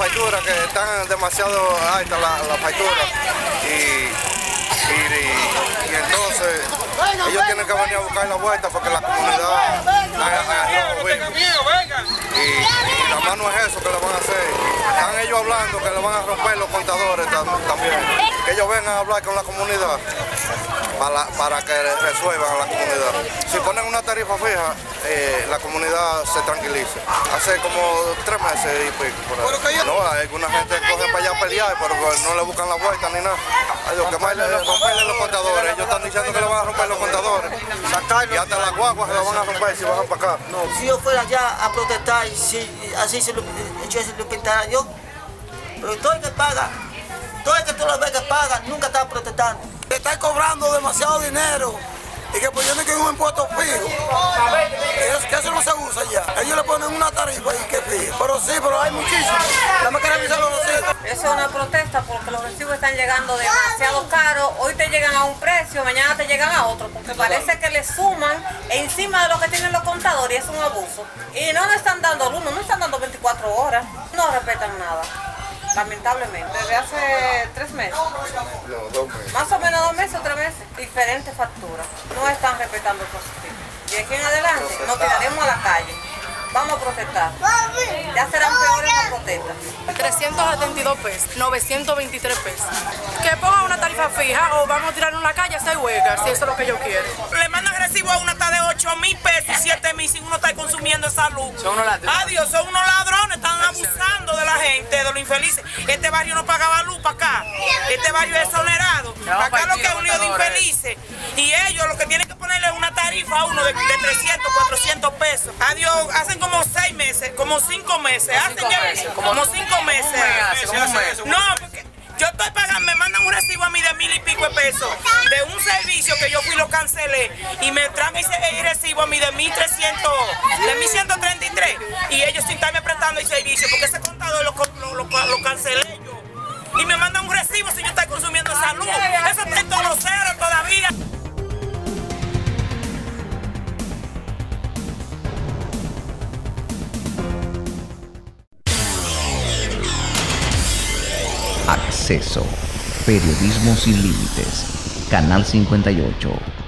que están demasiado altas las la facturas. Y, y, y, entonces ellos tienen que venir a buscar la vuelta porque la comunidad y, y la mano es eso que le van a hacer. Están ellos hablando que le van a romper los contadores también. Que ellos vengan a hablar con la comunidad para, para que resuelvan la comunidad. Si ponen una tarifa fija, eh, la comunidad se tranquilice. Hace como tres meses y pico por ahí. No, hay alguna gente que coge para allá a pelear, pero no le buscan la vuelta ni nada. A Dios, que más le romperle los contadores. Ellos están diciendo que le van a romper los contadores. Y hasta las guaguas se la van a romper si bajan para acá. No, si yo fuera allá a protestar, si así se lo, yo se lo pintara yo, pero todo el que paga, todo el que tú lo ves que paga, nunca está protestando. Está cobrando demasiado dinero y que yo que un impuesto fijo. Es que eso no se usa ya. Ellos le ponen una tarifa y que fijo. Pero sí, pero hay muchísimo. La máquina avisar los recibos. Eso es una protesta porque los recibos están llegando demasiado caros. Hoy te llegan a un precio, mañana te llegan a otro. Porque parece que le suman encima de lo que tienen los contadores y es un abuso. Y no le están dando el uno, no están dando 24 horas. No respetan nada lamentablemente, desde hace tres meses. No, dos meses. Más o menos dos meses o tres meses. Diferentes facturas. No están respetando el proceso. Y aquí en adelante nos tiraremos a la calle. Vamos a protestar. Ya serán peores las protestas. 372 pesos, 923 pesos. Que pongan una tarifa fija o vamos a tirar en la calle a hacer huelga, si eso es lo que yo quiero. Le mandan recibo a una hasta de 8 mil pesos y 7 mil si uno está consumiendo esa luz. Son unos ladrones. Adiós, son unos ladrones, están abusando infelices. Este barrio no pagaba luz para acá. Este barrio es exonerado. Acá lo que es un lío de infelices. Y ellos lo que tienen que ponerle es una tarifa a uno de, de 300, 400 pesos. Adiós, hacen como 6 meses, como 5 meses. Hacen cinco ya meses, como como 5 meses. No, porque yo estoy pagando, me mandan un recibo a mí de mil y pico de pesos de un servicio que yo fui y lo cancelé y me traen el recibo a mí de 1300, de 1133 y ellos sin estarme prestando el servicio porque ese Acceso. Periodismo sin límites. Canal 58.